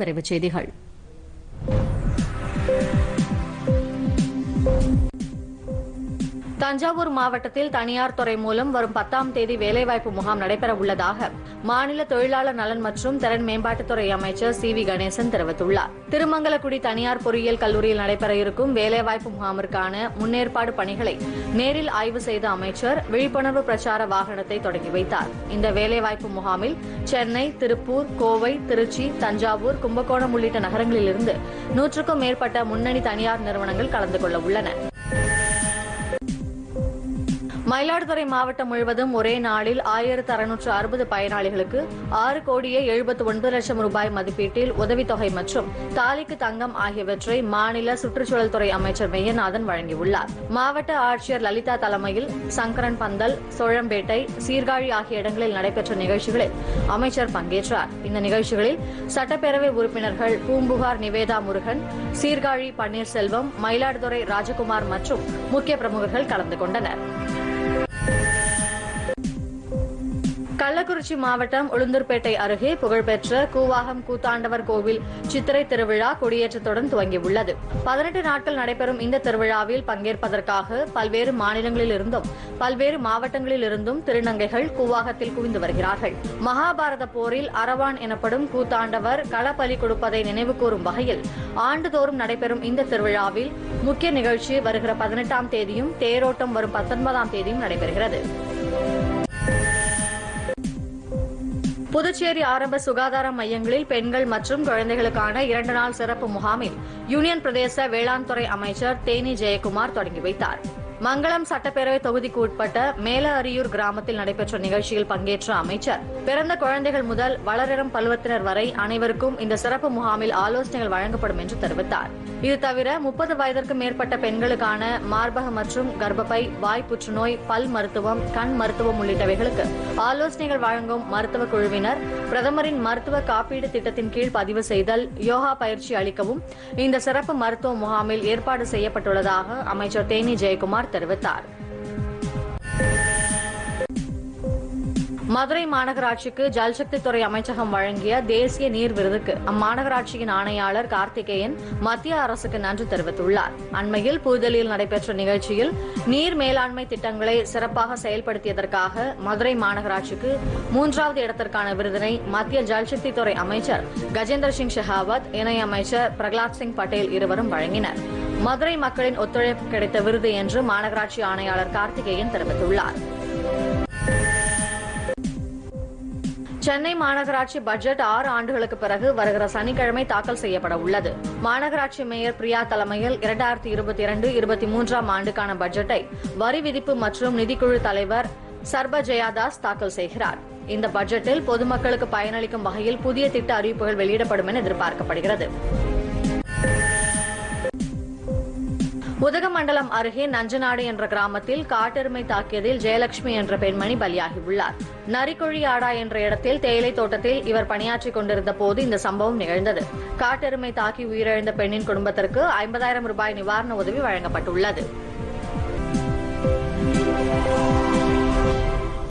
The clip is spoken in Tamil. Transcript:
விரைவுச் செய்திகள். தஞ்சாவூர் மாவட்டத்தில் தனியார் துறை மூலம் வரும் பத்தாம் தேதி வேலைவாய்ப்பு முகாம் நடைபெற உள்ளதாக மாநில தொழிலாளர் நலன் மற்றும் திறன் மேம்பாட்டுத்துறை அமைச்சர் சி வி கணேசன் தெரிவித்துள்ளார். திருமங்கலக்குடி தனியார் பொறியியல் கல்லூரியில் நடைபெற இருக்கும் வேலைவாய்ப்பு முகாமிற்கான முன்னேற்பாடு பணிகளை நேரில் ஆய்வு செய்த அமைச்சர் விழிப்புணர்வு பிரச்சார வாகனத்தை தொடங்கி வைத்தார். இந்த வேலைவாய்ப்பு முகாமில் சென்னை திருப்பூர் கோவை திருச்சி தஞ்சாவூர் கும்பகோணம் உள்ளிட்ட நகரங்களிலிருந்து நூற்றுக்கும் மேற்பட்ட முன்னணி தனியார் நிறுவனங்கள் கலந்து கொள்ள உள்ளன. மயிலாடுதுறை மாவட்டம் முழுவதும் ஒரே நாளில் ஆயிரத்து அறுநூற்று அறுபது பயனாளிகளுக்கு ஆறு கோடியே எழுபத்து ஒன்பது லட்சம் ரூபாய் மதிப்பீட்டில் உதவித்தொகை மற்றும் தாலிக்கு தங்கம் ஆகியவற்றை மாநில சுற்றுச்சூழல் துறை அமைச்சர் மெய்யநாதன் வழங்கியுள்ளார். மாவட்ட ஆட்சியர் லலிதா தலைமையில் சங்கரன் பந்தல் சோழம்பேட்டை சீர்காழி ஆகிய இடங்களில் நடைபெற்ற நிகழ்ச்சிகளில் அமைச்சர் பங்கேற்றார். இந்த நிகழ்ச்சிகளில் சட்டப்பேரவை உறுப்பினர்கள் பூம்புகார் நிவேதா முருகன் சீர்காழி பன்னீர்செல்வம் மயிலாடுதுறை ராஜகுமார் மற்றும் முக்கிய பிரமுகர்கள் கலந்து கொண்டனர். கள்ளக்குறிச்சி மாவட்டம் உளுந்தூர்பேட்டை அருகே புகழ்பெற்ற கூவாகம் கூத்தாண்டவர் கோவில் சித்திரை திருவிழா கொடியேற்றத்துடன் துவங்கியுள்ளது. பதினெட்டு நாட்கள் நடைபெறும் இந்த திருவிழாவில் பங்கேற்பதற்காக பல்வேறு மாநிலங்களில் இருந்தும் பல்வேறு மாவட்டங்களில் இருந்தும் திருநங்கைகள் கூவாகத்தில் குவிந்து வருகிறார்கள். மகாபாரத போரில் அரவான் எனப்படும் கூத்தாண்டவர் களப்பலி கொடுப்பதை நினைவுகூரும் வகையில் ஆண்டுதோறும் நடைபெறும் இந்த திருவிழாவில் முக்கிய நிகழ்ச்சி வருகிற பதினெட்டாம் தேதியும் தேரோட்டம் வரும் பத்தொன்பதாம் தேதியும் நடைபெறுகிறது. புதுச்சேரி ஆரம்ப சுகாதார மையங்களில் பெண்கள் மற்றும் குழந்தைகளுக்கான இரண்டு நாள் சிறப்பு முகாமில் யூனியன் பிரதேச வேளாண் துறை அமைச்சர் தேனி ஜெயக்குமார் தொடங்கி வைத்தார். மங்களம் சட்டப்பேரவை தொகுதிக்கு உட்பட்ட மேல அரியூர் கிராமத்தில் நடைபெற்ற நிகழ்ச்சியில் பங்கேற்ற அமைச்சர். பிறந்த குழந்தைகள் முதல் வளரிடம் பருவத்தினர் வரை அனைவருக்கும் இந்த சிறப்பு முகாமில் ஆலோசனைகள் வழங்கப்படும் என்று தெரிவித்தார். இது தவிர முப்பது வயதிற்கு மேற்பட்ட பெண்களுக்கான மார்பக மற்றும் கர்ப்பப்பை வாய் புற்றுநோய் பல் மருத்துவம் கண் மருத்துவம் உள்ளிட்டவைகளுக்கு ஆலோசனைகள் வழங்கும் மருத்துவ குழுவினர் பிரதமரின் மருத்துவ காப்பீடு திட்டத்தின் கீழ் பதிவு செய்தல் யோகா பயிற்சி அளிக்கவும் இந்த சிறப்பு மருத்துவ முகாமில் ஏற்பாடு செய்யப்பட்டுள்ளதாக அமைச்சர் தேனி ஜெயக்குமார் தெரிவித்தார். மதுரை மாநகராட்சிக்கு ஜல்சக்தி துறை அமைச்சகம் வழங்கிய தேசிய நீர் விருதுக்கு அம்மாநகராட்சியின் ஆணையாளர் கார்த்திகேயன் மத்திய அரசுக்கு நன்றி தெரிவித்துள்ளார். அண்மையில் புதுதில்லியில் நடைபெற்ற நிகழ்ச்சியில் நீர் மேலாண்மை திட்டங்களை சிறப்பாக செயல்படுத்தியதற்காக மதுரை மாநகராட்சிக்கு மூன்றாவது இடத்திற்கான விருதினை மத்திய ஜல்சக்தி துறை அமைச்சர் கஜேந்திர சிங் ஷெகாவத் இணையமைச்சர் பிரகலாத் சிங் பட்டேல் இருவரும் வழங்கினர். மதுரை மக்களின் ஒத்துழைப்பு கிடைத்த விருது என்று மாநகராட்சி ஆணையாளர் கார்த்திகேயன் தெரிவித்துள்ளார். சென்னை மாநகராட்சி பட்ஜெட் ஆறு ஆண்டுகளுக்கு பிறகு வருகிற சனிக்கிழமை தாக்கல் செய்யப்பட உள்ளது. மாநகராட்சி மேயர் பிரியா தலைமையில் இரண்டாயிரத்தி இருபத்தி இரண்டு இருபத்தி மூன்றாம் ஆண்டுக்கான பட்ஜெட்டை வரி விதிப்பு மற்றும் நிதிக்குழு தலைவர் சர்ப ஜெயாதாஸ் தாக்கல் செய்கிறார். இந்த பட்ஜெட்டில் பொதுமக்களுக்கு பயனளிக்கும் வகையில் புதிய திட்ட அறிவிப்புகள் வெளியிடப்படும் என எதிர்பார்க்கப்படுகிறது. உதகமண்டலம் அருகே நஞ்சநாடு என்ற கிராமத்தில் காட்டெருமை தாக்கியதில் ஜெயலட்சுமி என்ற பெண்மணி பலியாகியுள்ளார். நரிக்குழி ஆடா என்ற இடத்தில் தேயிலை தோட்டத்தில் இவர் பணியாற்றிக் கொண்டிருந்த போது இந்த சம்பவம் நிகழ்ந்தது. காட்டெருமை தாக்கி உயிரிழந்த பெண்ணின் குடும்பத்திற்கு ஐம்பதாயிரம் ரூபாய் நிவாரண உதவி வழங்கப்பட்டுள்ளது.